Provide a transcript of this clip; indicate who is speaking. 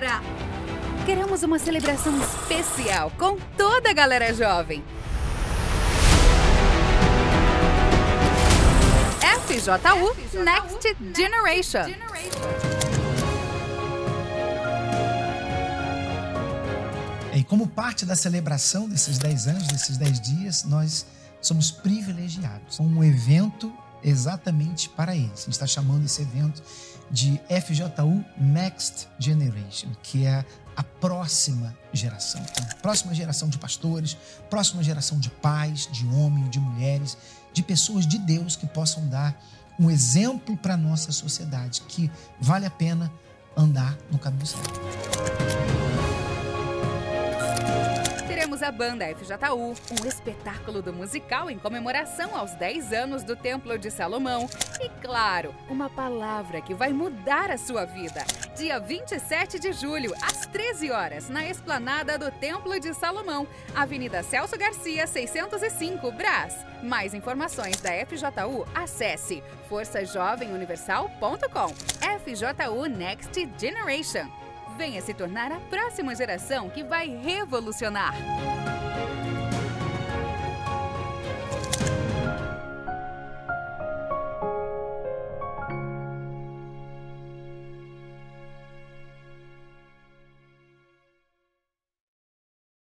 Speaker 1: galera! Queremos uma celebração especial com toda a galera jovem. FJU Next Generation.
Speaker 2: E como parte da celebração desses 10 anos, desses 10 dias, nós somos privilegiados com um evento exatamente para eles. A gente está chamando esse evento de FJU Next Generation, que é a próxima geração. Então, próxima geração de pastores, próxima geração de pais, de homens, de mulheres, de pessoas de Deus que possam dar um exemplo para a nossa sociedade, que vale a pena andar no caminho certo.
Speaker 1: A banda FJU, um espetáculo do musical em comemoração aos 10 anos do Templo de Salomão. E, claro, uma palavra que vai mudar a sua vida. Dia 27 de julho, às 13 horas, na esplanada do Templo de Salomão, Avenida Celso Garcia, 605, Brás. Mais informações da FJU, acesse forçajovemuniversal.com. FJU Next Generation. Venha se tornar a próxima geração que vai revolucionar.